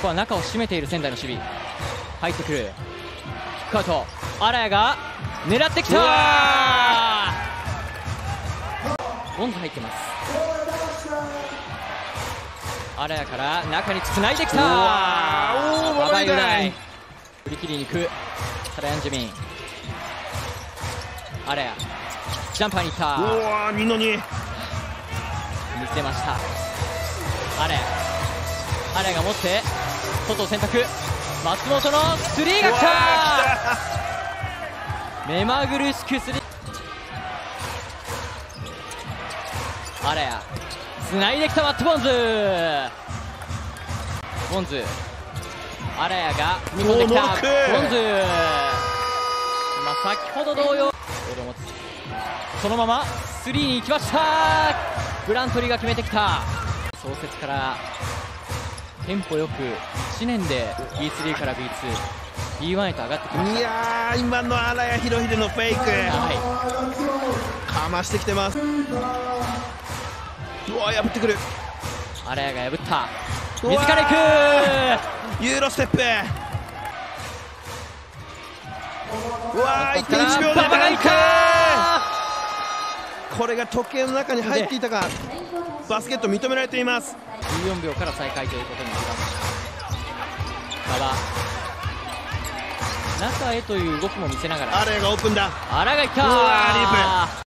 こは中を締めている仙台の守備。入ってくる。キックアウト荒谷が狙ってきた。ボンズ入ってます。荒谷から中につないできた。馬場雄振り切りに行く。ただヤンジェミン。荒谷ジャンパーに行った。うわーニノに。見せました。アレアレが持って外選択松本のスリーが来た目まぐるしくスリーアレアつないできたマットボンズボンズ。アレアが踏み込んできたボンズ。まあ先ほど同様。そのままスリーに行きました。グラントリーが決めてきた。創設からテンポよく1年で B3 から B2B1 へと上がってきましいやー今の荒谷博秀のフェイク。たはかましてきてます。うわー破ってくる。い荒谷が破った。自ら行く！ユーロステップうわー1.1秒で馬場がいったこれが時計の中に入っていたか。バスケット認められています。14秒から再開ということになりました馬場中へという動きも見せながら。荒谷がオープンだ。荒がいった。うわーリープ